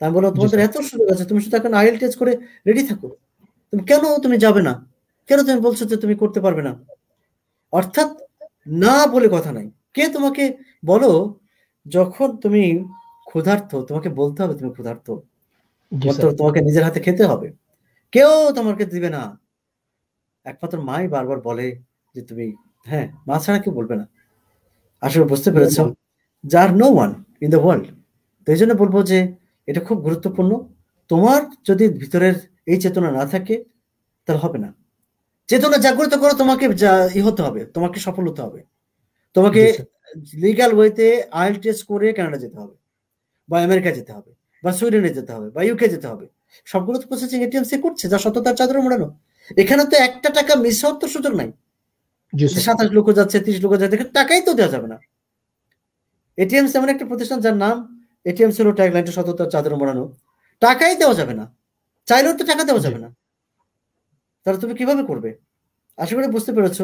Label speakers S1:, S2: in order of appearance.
S1: আমি বললাম তোমাদের এত সুযোগ আছে তুমি শুধু এখন আইএল টেস্ট করে রেডি থাকো। তুমি কেন তুমি যাবে না? কেন তুমি বলছো যে তুমি করতে পারবে না? অর্থাৎ না বলে কথা নাই। কে তোমাকে বলো যখন তুমি ক্ষুধার্থ তোমাকে বলতে হবে তুমি ক্ষুধার্থ তোমাকে নিজের হাতে খেতে হবে। কেউ তোমাকে দিবে না। একমাত্র মাই বারবার বলে যে তুমি হ্যাঁ মা ছাড়া কেউ বলবে না। আসলে বুঝতে পেরেছ? যার no one in the world তো এই জন্য বলব যে এটা খুব গুরুত্বপূর্ণ। তোমার যদি ভিতরের এই চেতনা না থাকে তাহলে হবে না। চেতনা জাগ্রত করো তোমাকে ই হতে হবে তোমাকে সফল হতে হবে। তোমাকে লিগাল ওয়েতে আইল টেস্ট করে কানাডা যেতে হবে বা আমেরিকা যেতে হবে বা সুইডেনে যেতে হবে বা ইউকে যেতে হবে। সবগুলো তো প্রসেসিং এটিএম সে করছে যা সততার চাদর মোড়ানো। এখানে তো একটা টাকা মিস হওয়ার তো সুযোগ নাই সাতাশ লোক যাচ্ছে ত্রিশ লোক যাচ্ছে টাকাই তো দেওয়া যাবে না। এটিএম এমন একটা প্রতিষ্ঠান যার নাম এটিএম ছিল ট্যাগলাইনটা সততার চাদর মোড়ানো টাকাই দেওয়া যাবে না। চাইলেও তো টাকা দেওয়া যাবে না। তাহলে তুমি কীভাবে করবে? আশা করি বুঝতে পেরেছ।